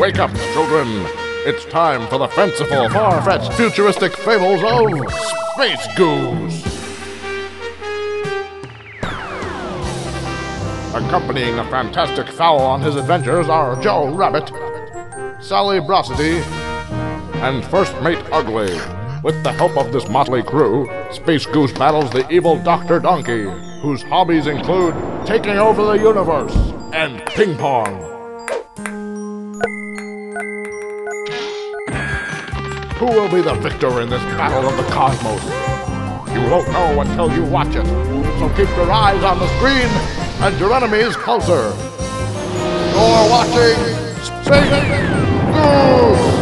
Wake up, children! It's time for the fanciful, far-fetched, futuristic fables of Space Goose! Accompanying the fantastic fowl on his adventures are Joe Rabbit, Sally Brosity, and First Mate Ugly. With the help of this motley crew, Space Goose battles the evil Dr. Donkey, whose hobbies include taking over the universe and ping pong. Who will be the victor in this battle of the cosmos? You won't know until you watch it. So keep your eyes on the screen and your enemies closer. You're watching Space Goose!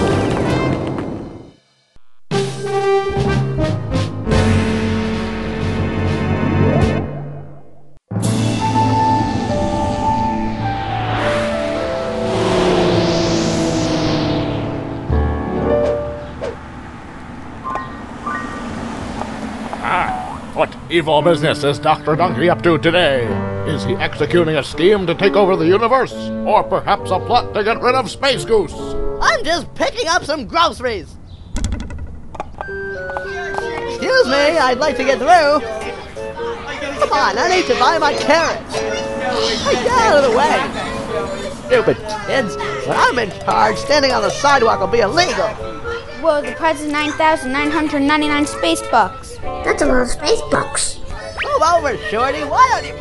Evil business is Dr. Donkey up to today? Is he executing a scheme to take over the universe? Or perhaps a plot to get rid of Space Goose? I'm just picking up some groceries. Excuse me, I'd like to get through. Come on, I need to buy my carrots. Get out of the way. Stupid kids. When I'm in charge, standing on the sidewalk will be illegal. Whoa, the prize is 9,999 space bucks. That's a lot of space bucks. Move over, Shorty. Why don't you...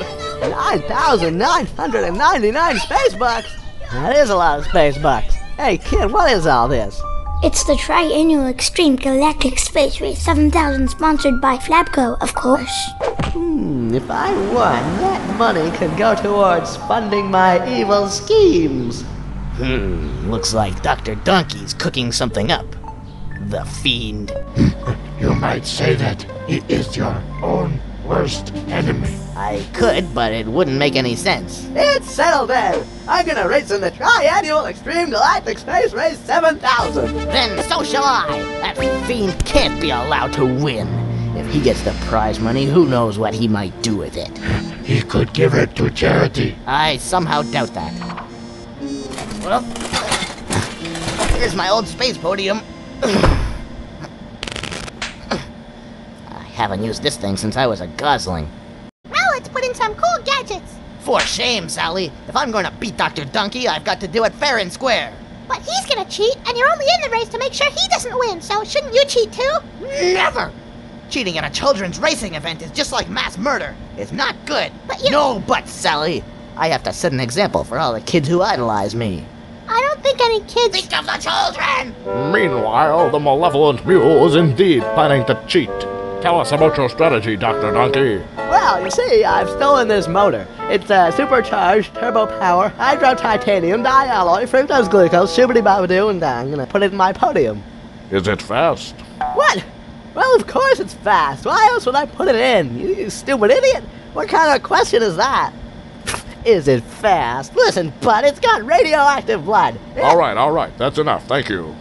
9,999 space bucks? That is a lot of space bucks. Hey, kid, what is all this? It's the triannual Extreme Galactic Space Race 7000 sponsored by Flabco, of course. Hmm, if I won, that money could go towards funding my evil schemes. Hmm, looks like Dr. Donkey's cooking something up. The fiend. You might say that he is your own worst enemy. I could, but it wouldn't make any sense. It's settled then. I'm gonna race in the triannual Extreme Galactic Space Race 7000. Then so shall I. That fiend can't be allowed to win. If he gets the prize money, who knows what he might do with it. He could give it to charity. I somehow doubt that. Well, here's my old space podium. I haven't used this thing since I was a gosling. Now let's put in some cool gadgets. For shame, Sally. If I'm going to beat Dr. Donkey, I've got to do it fair and square. But he's gonna cheat, and you're only in the race to make sure he doesn't win, so shouldn't you cheat too? Never! Cheating in a children's racing event is just like mass murder. It's not good. But you- No buts, Sally. I have to set an example for all the kids who idolize me. I don't think any kids. Think of the children! Meanwhile, the malevolent mule is indeed planning to cheat. Tell us about your strategy, Dr. Donkey. Well, you see, I've stolen this motor. It's a supercharged turbo power, hydro titanium, dialloy, fructose glucose, shubity babadoo, and uh, I'm gonna put it in my podium. Is it fast? What? Well, of course it's fast. Why else would I put it in? You, you stupid idiot! What kind of question is that? Is it fast? Listen, bud, it's got radioactive blood. All right, all right. That's enough. Thank you.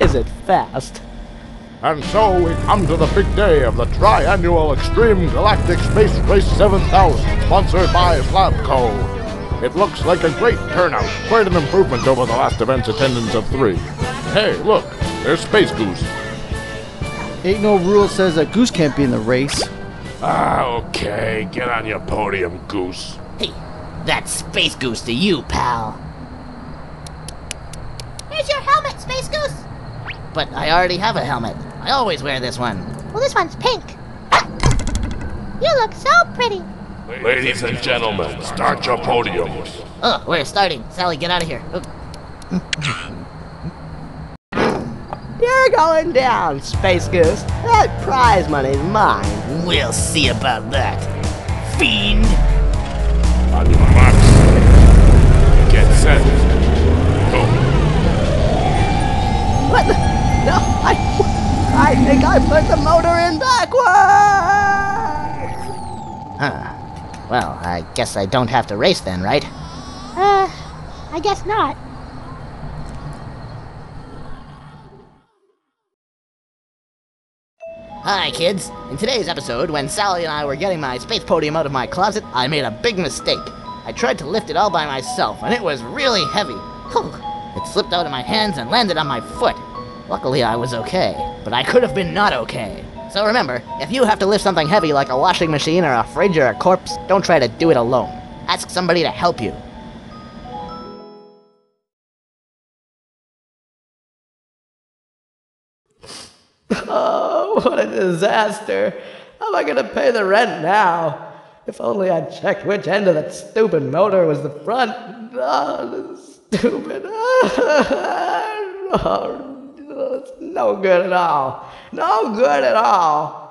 Is it fast? And so we come to the big day of the triannual Extreme Galactic Space Race 7000, sponsored by Flabco. It looks like a great turnout, quite an improvement over the last event's attendance of three. Hey, look, there's Space Goose. Ain't no rule says that Goose can't be in the race. Ah, okay, get on your podium, Goose. Hey, that's Space Goose to you, pal. Here's your helmet, Space Goose. But I already have a helmet. I always wear this one. Well, this one's pink. You look so pretty. Ladies and gentlemen, start your podiums. Oh, we're starting. Sally, get out of here. You're going down, Space Goose. That prize money's mine. We'll see about that. Fiend. On your marks. Get set. Go. What the? No, I. I think I put the motor in backwards! Huh. Well, I guess I don't have to race then, right? Uh, I guess not. Hi, kids. In today's episode, when Sally and I were getting my space podium out of my closet, I made a big mistake. I tried to lift it all by myself, and it was really heavy. It slipped out of my hands and landed on my foot. Luckily, I was okay, but I could have been not okay. So remember, if you have to lift something heavy like a washing machine or a fridge or a corpse, don't try to do it alone. Ask somebody to help you. Oh, what a disaster. How am I gonna pay the rent now? If only I'd checked which end of that stupid motor was the front. Oh, stupid. Oh, no good at all. No good at all.